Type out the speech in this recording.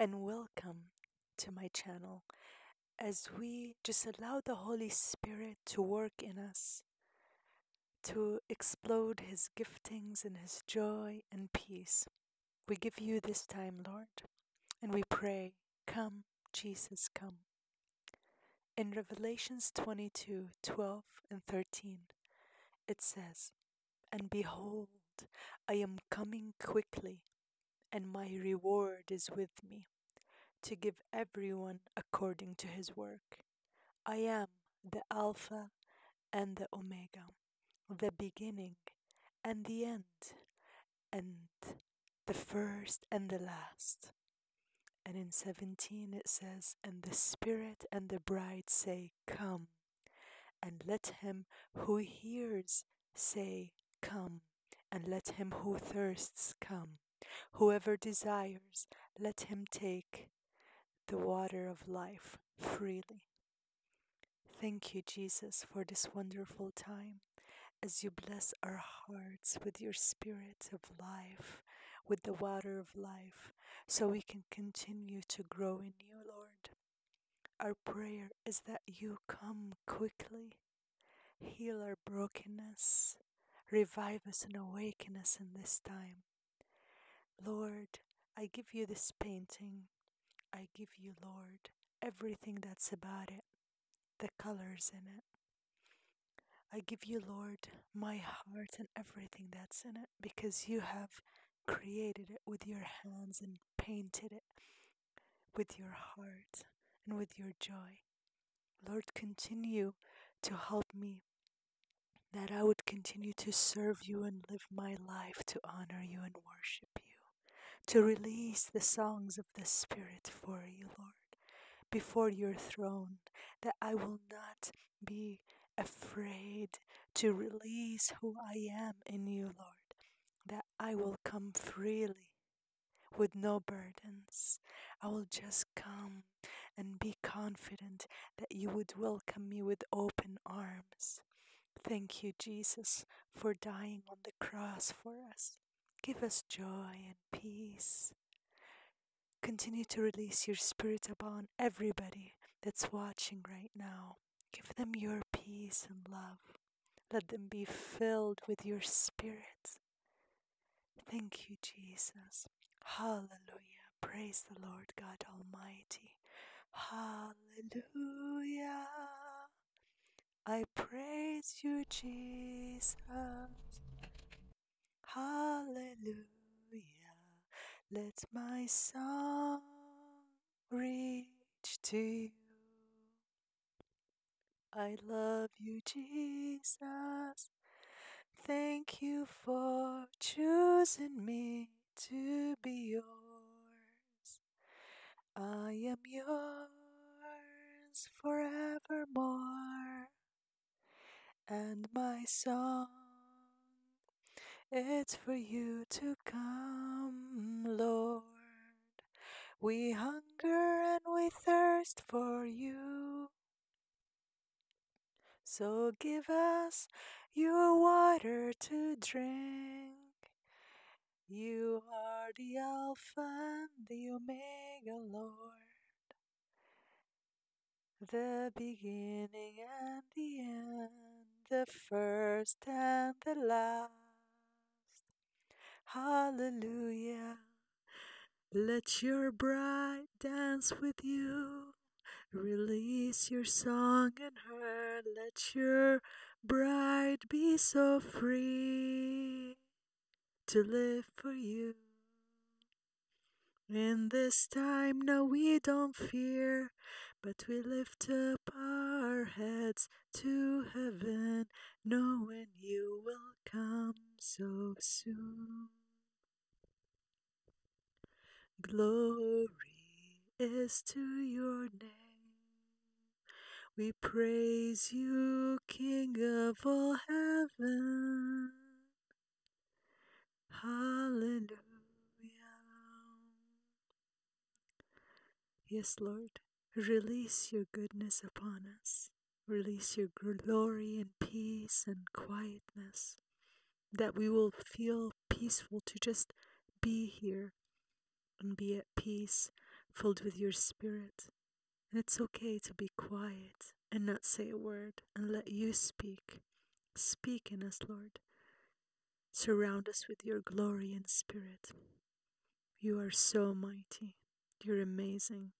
and welcome to my channel as we just allow the Holy Spirit to work in us, to explode His giftings and His joy and peace. We give you this time, Lord, and we pray, Come, Jesus, come. In Revelations 22 12 and 13, it says, And behold, I am coming quickly and my reward is with me, to give everyone according to his work. I am the Alpha and the Omega, the beginning and the end, and the first and the last. And in 17 it says, And the Spirit and the bride say, Come. And let him who hears say, Come. And let him who thirsts come. Whoever desires, let him take the water of life freely. Thank you, Jesus, for this wonderful time as you bless our hearts with your spirit of life, with the water of life, so we can continue to grow in you, Lord. Our prayer is that you come quickly, heal our brokenness, revive us and awaken us in this time. Lord, I give you this painting. I give you, Lord, everything that's about it, the colors in it. I give you, Lord, my heart and everything that's in it because you have created it with your hands and painted it with your heart and with your joy. Lord, continue to help me that I would continue to serve you and live my life to honor you and worship you to release the songs of the Spirit for you, Lord, before your throne, that I will not be afraid to release who I am in you, Lord, that I will come freely with no burdens. I will just come and be confident that you would welcome me with open arms. Thank you, Jesus, for dying on the cross for us. Give us joy and peace. Continue to release your spirit upon everybody that's watching right now. Give them your peace and love. Let them be filled with your spirit. Thank you, Jesus. Hallelujah. Praise the Lord God Almighty. Hallelujah. I praise you, Jesus. Hallelujah. Let my song reach to you. I love you, Jesus. Thank you for choosing me to be yours. I am yours forevermore, and my song it's for you to come, Lord. We hunger and we thirst for you. So give us your water to drink. You are the Alpha and the Omega, Lord. The beginning and the end, the first and the last. Hallelujah. Let your bride dance with you. Release your song in her. Let your bride be so free to live for you. In this time, no, we don't fear, but we lift up our heads to heaven, knowing you will come so soon. Glory is to your name. We praise you, King of all heaven. Hallelujah. Yes, Lord, release your goodness upon us. Release your glory and peace and quietness. That we will feel peaceful to just be here and be at peace filled with your spirit. And it's okay to be quiet and not say a word and let you speak. Speak in us, Lord. Surround us with your glory and spirit. You are so mighty. You're amazing.